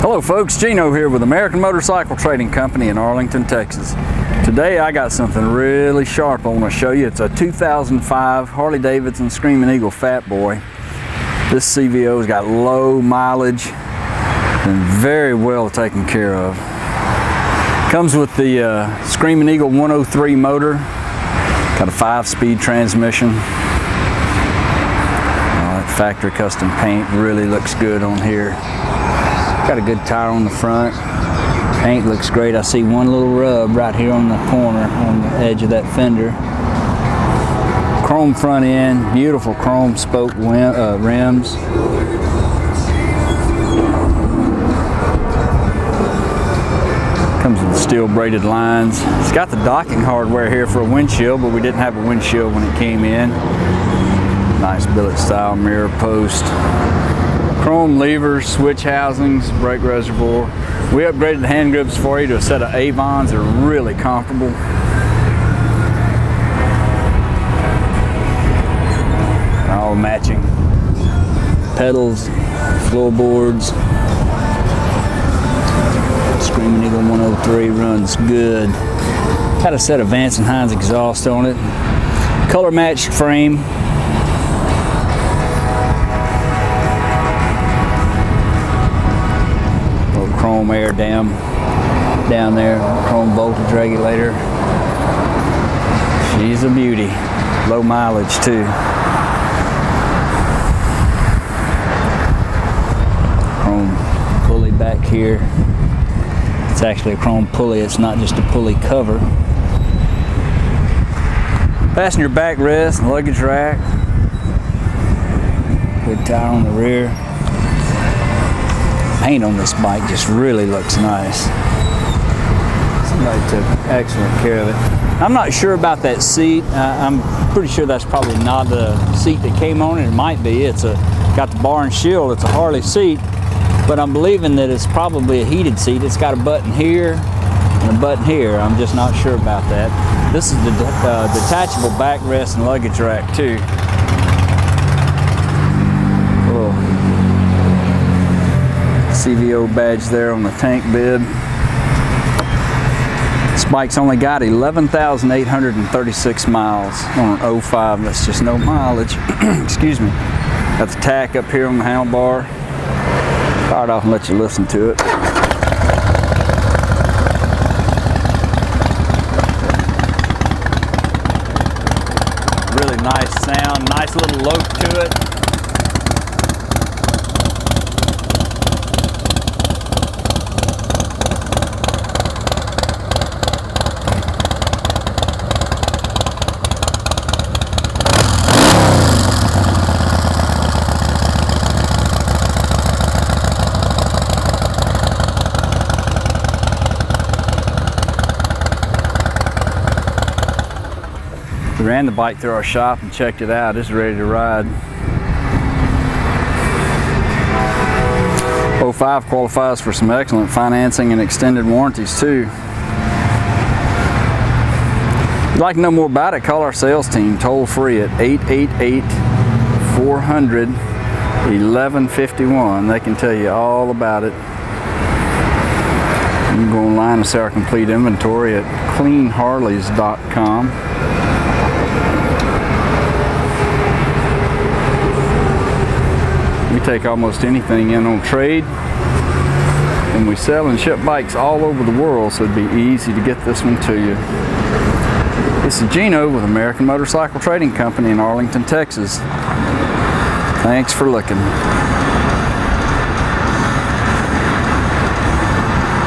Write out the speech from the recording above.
Hello folks, Gino here with American Motorcycle Trading Company in Arlington, Texas. Today I got something really sharp I want to show you. It's a 2005 Harley Davidson Screaming Eagle Fat Boy. This CVO's got low mileage and very well taken care of. Comes with the uh, Screaming Eagle 103 motor, got a five speed transmission. Uh, factory custom paint really looks good on here. Got a good tire on the front. Paint looks great. I see one little rub right here on the corner on the edge of that fender. Chrome front end, beautiful chrome spoke uh, rims. Comes with steel braided lines. It's got the docking hardware here for a windshield, but we didn't have a windshield when it came in. Nice billet style mirror post chrome levers, switch housings, brake reservoir. We upgraded the hand grips for you to a set of Avons. They're really comfortable. All matching pedals, floorboards. Screaming Eagle 103 runs good. Got a set of Vance and Hines exhaust on it. Color matched frame, chrome air dam down there, chrome voltage regulator. She's a beauty. Low mileage too. Chrome pulley back here. It's actually a chrome pulley, it's not just a pulley cover. Passenger backrest, luggage rack. Good tire on the rear paint on this bike just really looks nice. Somebody took excellent care of it. I'm not sure about that seat. Uh, I'm pretty sure that's probably not the seat that came on it. It might be. It's a got the bar and shield. It's a Harley seat, but I'm believing that it's probably a heated seat. It's got a button here and a button here. I'm just not sure about that. This is the uh, detachable backrest and luggage rack too. CVO badge there on the tank bed. This bike's only got 11,836 miles on an 05. That's just no mileage. Excuse me. Got the tach up here on the handlebar. Fire off and let you listen to it. Really nice sound, nice little lope to it. We ran the bike through our shop and checked it out. It's ready to ride. 05 qualifies for some excellent financing and extended warranties too. If you'd like to know more about it, call our sales team toll free at 888 400 1151. They can tell you all about it. You can go online and see our complete inventory at cleanharleys.com. take almost anything in on trade and we sell and ship bikes all over the world so it'd be easy to get this one to you. This is Gino with American Motorcycle Trading Company in Arlington, Texas. Thanks for looking.